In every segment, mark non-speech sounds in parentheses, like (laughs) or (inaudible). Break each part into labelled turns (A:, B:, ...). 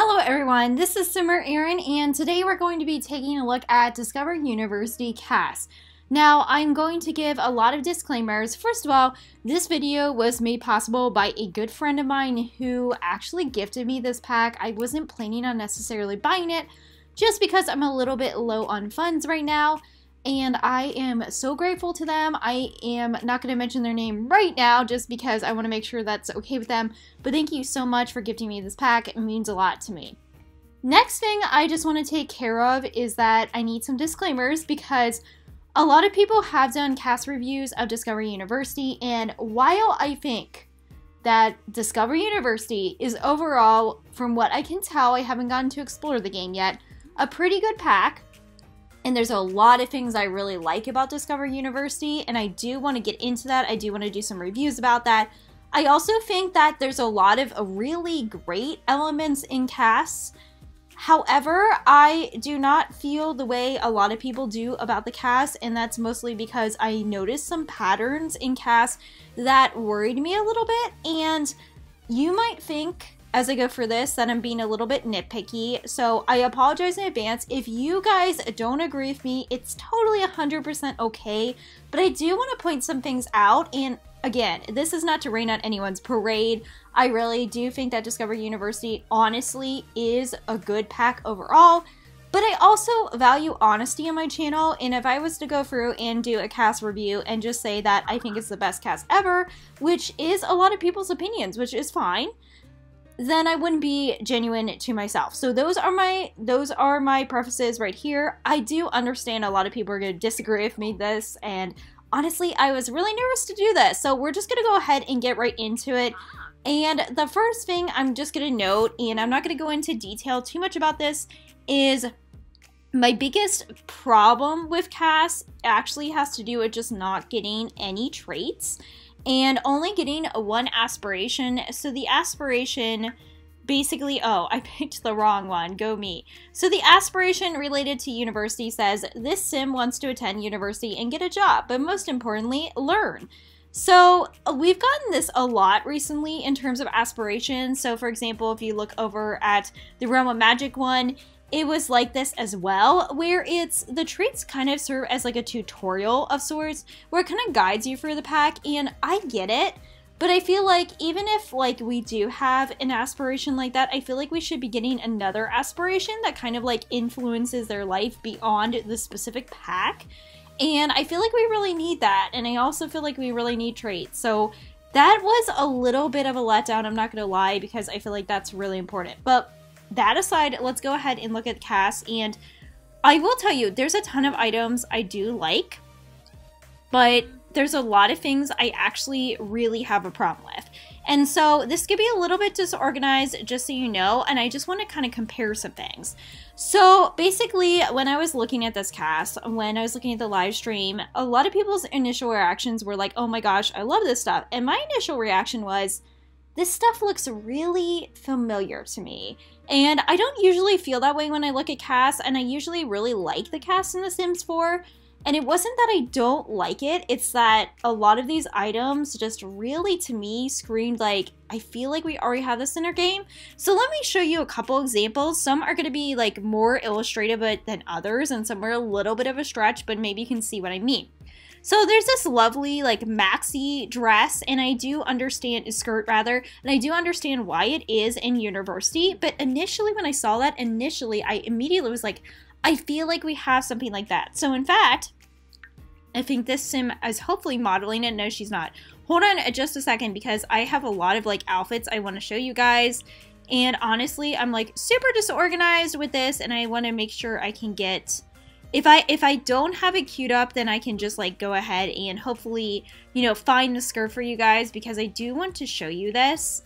A: Hello everyone, this is Simmer Erin and today we're going to be taking a look at Discover University CAS. Now, I'm going to give a lot of disclaimers. First of all, this video was made possible by a good friend of mine who actually gifted me this pack. I wasn't planning on necessarily buying it just because I'm a little bit low on funds right now and I am so grateful to them. I am not going to mention their name right now just because I want to make sure that's okay with them. But thank you so much for gifting me this pack. It means a lot to me. Next thing I just want to take care of is that I need some disclaimers because a lot of people have done CAS reviews of Discovery University, and while I think that Discovery University is overall, from what I can tell, I haven't gotten to explore the game yet, a pretty good pack. And there's a lot of things I really like about Discover University, and I do want to get into that. I do want to do some reviews about that. I also think that there's a lot of really great elements in CAS. However, I do not feel the way a lot of people do about the CAS, and that's mostly because I noticed some patterns in CAS that worried me a little bit. And you might think as I go for this that I'm being a little bit nitpicky. So I apologize in advance. If you guys don't agree with me, it's totally 100% okay. But I do want to point some things out. And again, this is not to rain on anyone's parade. I really do think that Discover University honestly is a good pack overall. But I also value honesty on my channel, and if I was to go through and do a CAS review and just say that I think it's the best CAS ever, which is a lot of people's opinions, which is fine, then I wouldn't be genuine to myself. So those are my those are my prefaces right here. I do understand a lot of people are going to disagree with me this and honestly, I was really nervous to do this. So we're just going to go ahead and get right into it. And the first thing I'm just going to note and I'm not going to go into detail too much about this is my biggest problem with CAS actually has to do with just not getting any traits and only getting one aspiration. So the aspiration basically, oh, I (laughs) picked the wrong one. Go me. So the aspiration related to university says this sim wants to attend university and get a job, but most importantly, learn. So uh, we've gotten this a lot recently in terms of aspirations. So for example, if you look over at the Realm of Magic one, it was like this as well, where it's the traits kind of serve as like a tutorial of sorts, where it kind of guides you through the pack, and I get it. But I feel like even if like we do have an aspiration like that, I feel like we should be getting another aspiration that kind of like influences their life beyond the specific pack. And I feel like we really need that. And I also feel like we really need traits. So that was a little bit of a letdown, I'm not to lie, because I feel like that's really important. But that aside, let's go ahead and look at CAS. And I will tell you, there's a ton of items I do like, but there's a lot of things I actually really have a problem with. And so this could be a little bit disorganized, just so you know, and I just want to kind of compare some things. So basically, when I was looking at this CAS, when I was looking at the live stream, a lot of people's initial reactions were like, oh my gosh, I love this stuff. And my initial reaction was, this stuff looks really familiar to me. And I don't usually feel that way when I look at CAS, and I usually really like the CAS in The Sims 4. And it wasn't that I don't like it, it's that a lot of these items just really, to me, screamed like, I feel like we already have this in our game. So let me show you a couple examples. Some are going to be like more illustrative than others, and some are a little bit of a stretch, but maybe you can see what I mean. So there's this lovely like maxi dress and I do understand a skirt rather and I do understand why it is in university but initially when I saw that initially I immediately was like I feel like we have something like that. So in fact I think this sim is hopefully modeling it. No, she's not. Hold on uh, just a second because I have a lot of like outfits I want to show you guys. And honestly, I'm like super disorganized with this and I want to make sure I can get if I if I don't have it queued up, then I can just like go ahead and hopefully, you know, find the skirt for you guys because I do want to show you this.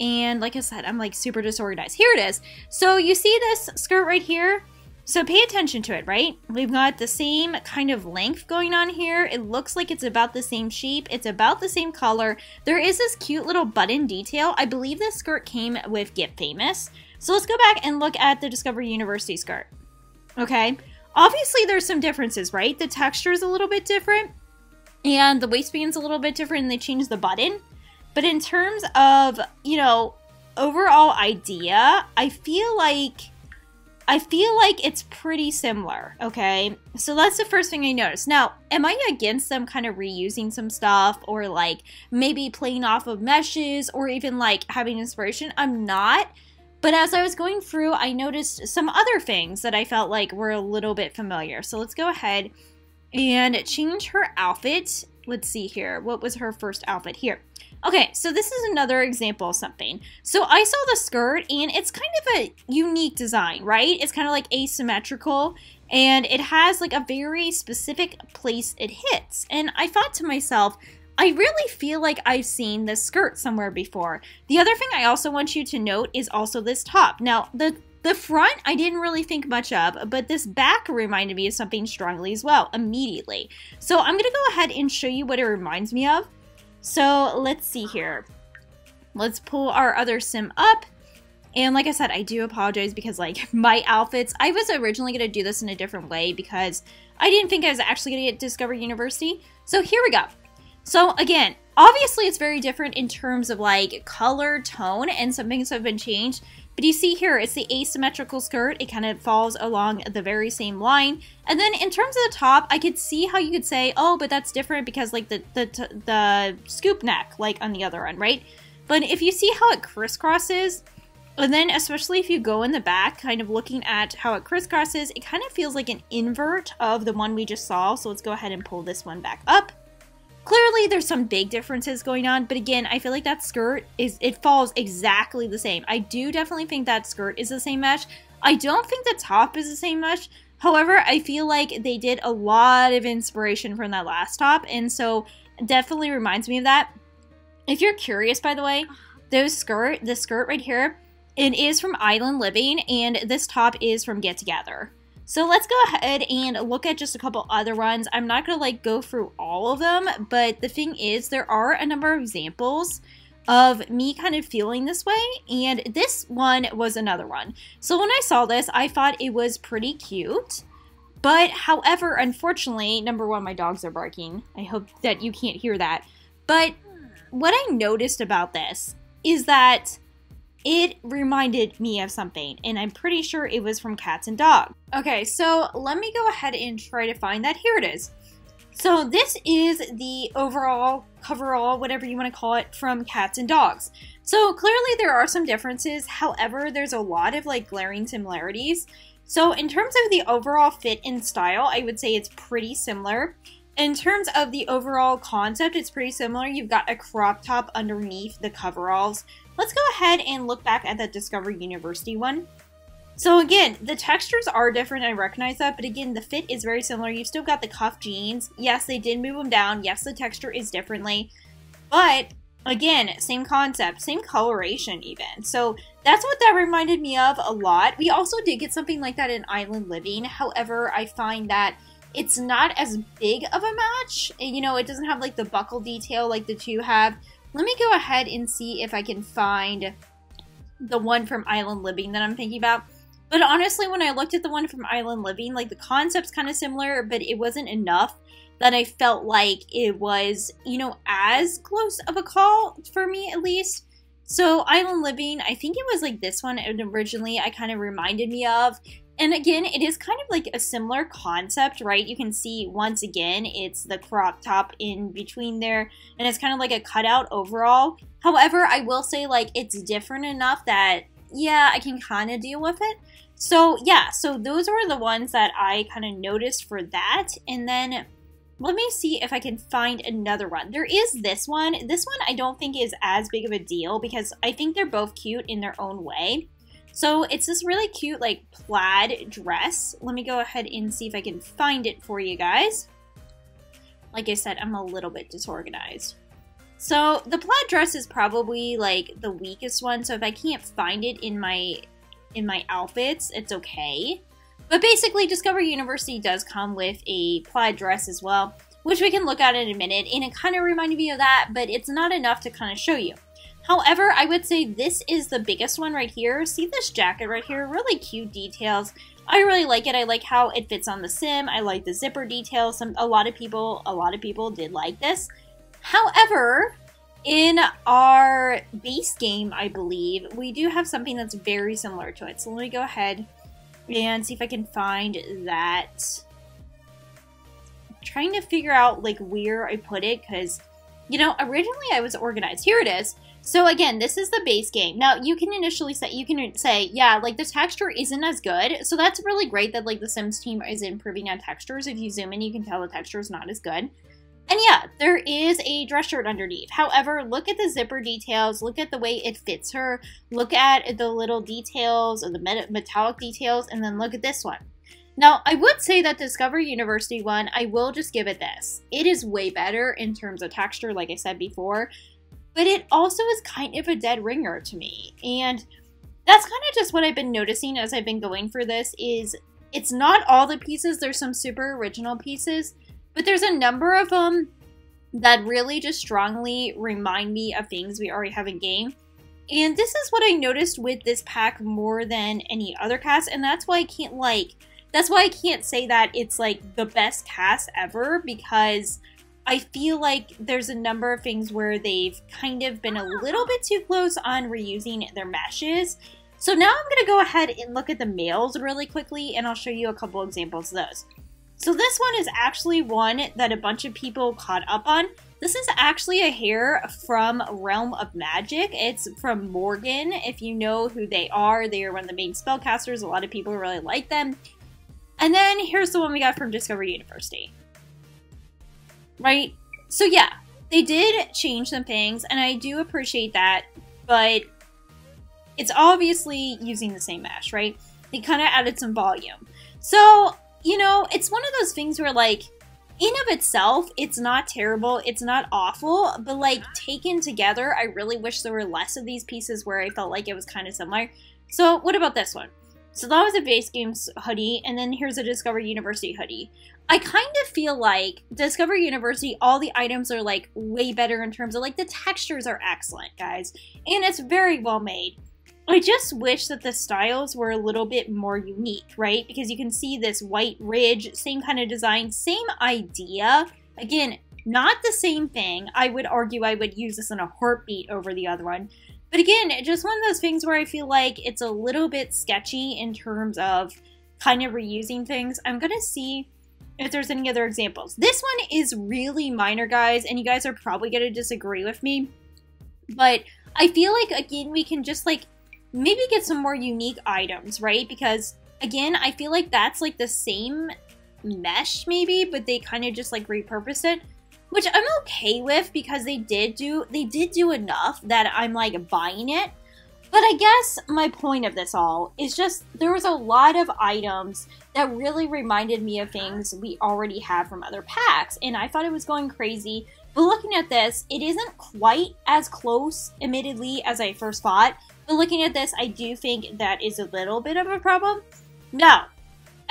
A: And like I said, I'm like super disorganized. Here it is. So you see this skirt right here? So pay attention to it, right? We've got the same kind of length going on here. It looks like it's about the same shape. It's about the same color. There is this cute little button detail. I believe this skirt came with Get Famous. So let's go back and look at the Discover University skirt. Okay, Obviously, there's some differences, right? The texture is a little bit different, and the waistband's a little bit different, and they changed the button. But in terms of, you know, overall idea, I feel like I feel like it's pretty similar, okay? So that's the first thing I noticed. Now, am I against them kind of reusing some stuff or like maybe playing off of meshes or even like having inspiration? I'm not. But as I was going through, I noticed some other things that I felt like were a little bit familiar. So let's go ahead and change her outfit. Let's see here. What was her first outfit here? Okay, so this is another example of something. So I saw the skirt and it's kind of a unique design, right? It's kind of like asymmetrical and it has like a very specific place it hits. And I thought to myself, I really feel like I've seen this skirt somewhere before. The other thing I also want you to note is also this top. Now, the the front, I didn't really think much of, but this back reminded me of something strongly as well, immediately. So I'm going to go ahead and show you what it reminds me of. So let's see here. Let's pull our other sim up. And like I said, I do apologize because like (laughs) my outfits, I was originally going to do this in a different way because I didn't think I was actually going to get Discover University. So here we go. So again, obviously it's very different in terms of like color, tone, and some things have been changed. But you see here, it's the asymmetrical skirt. It kind of falls along the very same line. And then in terms of the top, I could see how you could say, oh, but that's different because like the, the, the scoop neck, like on the other end, right? But if you see how it crisscrosses, and then especially if you go in the back, kind of looking at how it crisscrosses, it kind of feels like an invert of the one we just saw. So let's go ahead and pull this one back up. Clearly, there's some big differences going on, but again, I feel like that skirt is it falls exactly the same. I do definitely think that skirt is the same mesh. I don't think the top is the same mesh. However, I feel like they did a lot of inspiration from that last top, and so definitely reminds me of that. If you're curious, by the way, those skirt, the skirt right here, it is from Island Living, and this top is from Get Together. So let's go ahead and look at just a couple other ones. I'm not going to like go through all of them, but the thing is there are a number of examples of me kind of feeling this way and this one was another one. So when I saw this, I thought it was pretty cute. But however, unfortunately, number one, my dogs are barking. I hope that you can't hear that. But what I noticed about this is that it reminded me of something, and I'm pretty sure it was from Cats and Dogs. Okay, so let me go ahead and try to find that. Here it is. So this is the overall coverall, whatever you want to call it, from Cats and Dogs. So clearly there are some differences. However, there's a lot of like glaring similarities. So in terms of the overall fit and style, I would say it's pretty similar. In terms of the overall concept, it's pretty similar. You've got a crop top underneath the coveralls. Let's go ahead and look back at the Discover University one. So again, the textures are different, I recognize that, but again, the fit is very similar. You've still got the cuff jeans. Yes, they did move them down. Yes, the texture is differently, but again, same concept, same coloration even. So that's what that reminded me of a lot. We also did get something like that in Island Living. However, I find that it's not as big of a match. You know, it doesn't have like the buckle detail like the two have. Let me go ahead and see if I can find the one from Island Living that I'm thinking about. But honestly, when I looked at the one from Island Living, like the concept's kind of similar, but it wasn't enough that I felt like it was, you know, as close of a call for me at least. So Island Living, I think it was like this one originally I kind of reminded me of. And again, it is kind of like a similar concept, right? You can see once again, it's the crop top in between there, and it's kind of like a cutout overall. However, I will say like it's different enough that, yeah, I can kind of deal with it. So yeah, so those were the ones that I kind of noticed for that. And then let me see if I can find another one. There is this one. This one I don't think is as big of a deal because I think they're both cute in their own way. So it's this really cute like plaid dress. Let me go ahead and see if I can find it for you guys. Like I said, I'm a little bit disorganized. So the plaid dress is probably like the weakest one. So if I can't find it in my in my outfits, it's okay. But basically, Discover University does come with a plaid dress as well, which we can look at in a minute. And it kind of reminded me of that, but it's not enough to kind of show you. However, I would say this is the biggest one right here. See this jacket right here? Really cute details. I really like it. I like how it fits on the sim. I like the zipper details. Some a lot of people a lot of people did like this. However, in our base game, I believe, we do have something that's very similar to it. So let me go ahead and see if I can find that. I'm trying to figure out like where I put it because, you know, originally I was organized. Here it is. So again, this is the base game. Now you can initially say, you can say, yeah, like the texture isn't as good. So that's really great that like the Sims team is improving on textures. If you zoom in, you can tell the texture is not as good. And yeah, there is a dress shirt underneath. However, look at the zipper details, look at the way it fits her, look at the little details or the metallic details, and then look at this one. Now, I would say that Discover University one, I will just give it this. It is way better in terms of texture, like I said before, but it also is kind of a dead ringer to me. And that's kind of just what I've been noticing as I've been going for this is it's not all the pieces, there's some super original pieces, but there's a number of them that really just strongly remind me of things we already have in game. And this is what I noticed with this pack more than any other CAS, and that's why I can't like that's why I can't say that it's like the best CAS ever because I feel like there's a number of things where they've kind of been a little bit too close on reusing their meshes. So now I'm going to go ahead and look at the males really quickly and I'll show you a couple examples of those. So this one is actually one that a bunch of people caught up on. This is actually a hair from Realm of Magic. It's from Morgyn. If you know who they are, they are one of the main spellcasters. A lot of people really like them. And then here's the one we got from Discovery University. Right? So yeah, they did change some things, and I do appreciate that, but it's obviously using the same mesh, right? They kind of added some volume. So you know, it's one of those things where like in of itself, it's not terrible, it's not awful, but like taken together, I really wish there were less of these pieces where I felt like it was kind of similar. So what about this one? So that was a base games hoodie, and then here's a Discover University hoodie. I kind of feel like Discover University, all the items are like way better in terms of like the textures are excellent, guys, and it's very well made. I just wish that the styles were a little bit more unique, right? Because you can see this white ridge, same kind of design, same idea. Again, not the same thing. I would argue I would use this in a heartbeat over the other one. But again, just one of those things where I feel like it's a little bit sketchy in terms of kind of reusing things. I'm going to see if there's any other examples. This one is really minor, guys, and you guys are probably going to disagree with me. But I feel like, again, we can just like maybe get some more unique items, right? Because again, I feel like that's like the same mesh maybe, but they kind of just like repurposed it, which I'm okay with because they did do they did do enough that I'm like buying it. But I guess my point of this all is just there was a lot of items that really reminded me of things we already have from other packs, and I thought it was going crazy. But looking at this, it isn't quite as close, admittedly, as I first thought. But looking at this, I do think that is a little bit of a problem. Now,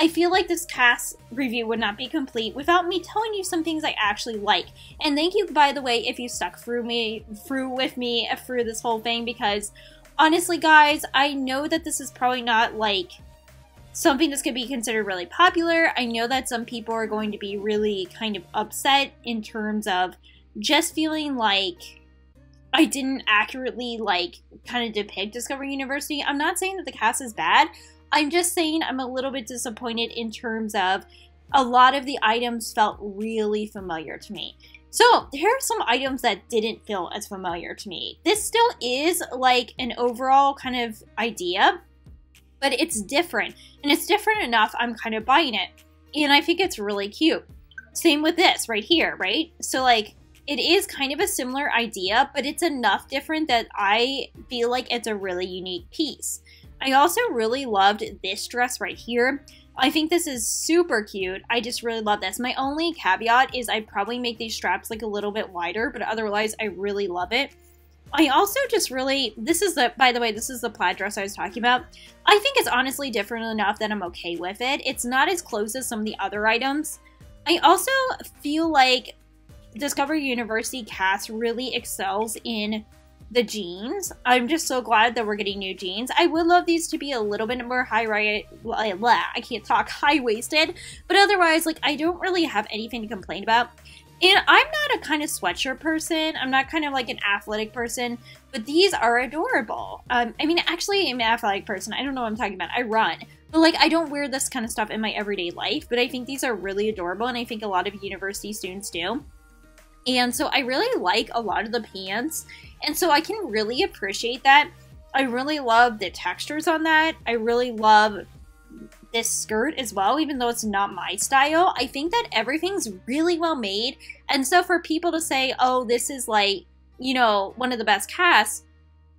A: I feel like this CAS review would not be complete without me telling you some things I actually like. And thank you, by the way, if you stuck through me, through with me uh, through this whole thing, because honestly, guys, I know that this is probably not like something that's going to be considered really popular. I know that some people are going to be really kind of upset in terms of just feeling like I didn't accurately like kind of depict Discovery University. I'm not saying that the CAS is bad. I'm just saying I'm a little bit disappointed in terms of a lot of the items felt really familiar to me. So, here are some items that didn't feel as familiar to me. This still is like an overall kind of idea, but it's different. And it's different enough, I'm kind of buying it. And I think it's really cute. Same with this right here, right? So, like, it is kind of a similar idea, but it's enough different that I feel like it's a really unique piece. I also really loved this dress right here. I think this is super cute. I just really love this. My only caveat is I probably make these straps like a little bit wider, but otherwise I really love it. I also just really, this is the, by the way, this is the plaid dress I was talking about. I think it's honestly different enough that I'm okay with it. It's not as close as some of the other items. I also feel like Discover University CAS really excels in the jeans. I'm just so glad that we're getting new jeans. I would love these to be a little bit more high right I can't talk (laughs) high waisted, but otherwise like I don't really have anything to complain about. And I'm not a kind of sweatshirt person. I'm not kind of like an athletic person, but these are adorable. Um, I mean, actually, I'm an athletic person. I don't know what I'm talking about. I run. But like, I don't wear this kind of stuff in my everyday life, but I think these are really adorable, and I think a lot of university students do. And so I really like a lot of the pants, and so I can really appreciate that. I really love the textures on that. I really love this skirt as well, even though it's not my style. I think that everything's really well made. And so for people to say, oh, this is like, you know, one of the best casts,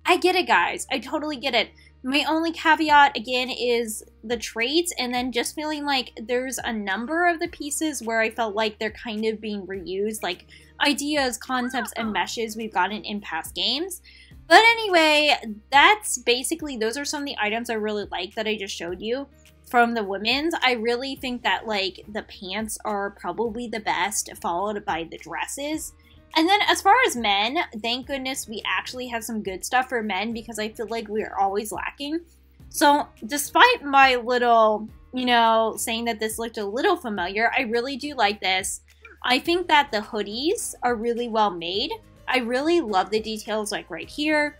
A: I get it, guys. I totally get it. My only caveat, again, is the traits, and then just feeling like there's a number of the pieces where I felt like they're kind of being reused, like ideas, concepts, and meshes we've gotten in past games. But anyway, that's basically, those are some of the items I really like that I just showed you from the women's, I really think that like the pants are probably the best, followed by the dresses. And then as far as men, thank goodness we actually have some good stuff for men because I feel like we are always lacking. So despite my little, you know, saying that this looked a little familiar, I really do like this. I think that the hoodies are really well made. I really love the details like right here.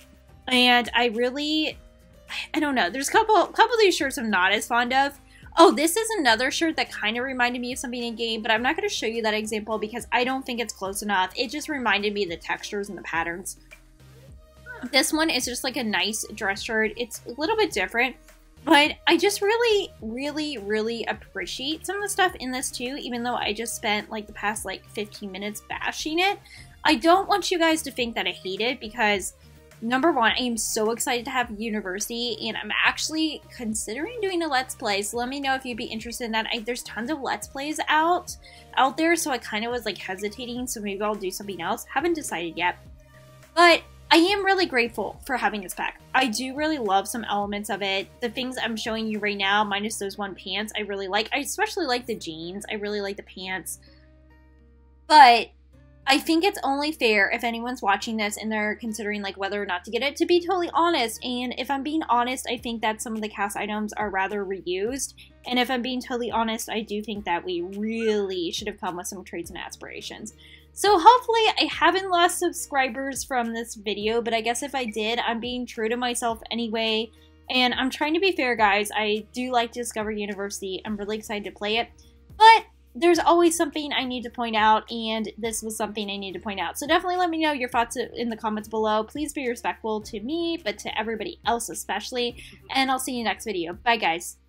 A: And I really I don't know. There's a couple couple of these shirts I'm not as fond of. Oh, this is another shirt that kind of reminded me of something in game, but I'm not going to show you that example because I don't think it's close enough. It just reminded me of the textures and the patterns. This one is just like a nice dress shirt. It's a little bit different, but I just really, really, really appreciate some of the stuff in this too, even though I just spent like the past like 15 minutes bashing it. I don't want you guys to think that I hate it because number one, I am so excited to have university, and I'm actually considering doing a Let's Play. So let me know if you'd be interested in that. I, there's tons of Let's Plays out out there, so I kind of was like hesitating. So maybe I'll do something else. Haven't decided yet, but I am really grateful for having this pack. I do really love some elements of it. The things I'm showing you right now, minus those one pants, I really like. I especially like the jeans. I really like the pants. But I think it's only fair if anyone's watching this and they're considering like whether or not to get it to be totally honest. And if I'm being honest, I think that some of the CAS items are rather reused. And if I'm being totally honest, I do think that we really should have come with some traits and aspirations. So hopefully I haven't lost subscribers from this video, but I guess if I did, I'm being true to myself anyway. And I'm trying to be fair, guys. I do like Discover University. I'm really excited to play it. But there's always something I need to point out, and this was something I need to point out. So definitely let me know your thoughts in the comments below. Please be respectful to me, but to everybody else especially. And I'll see you next video. Bye, guys.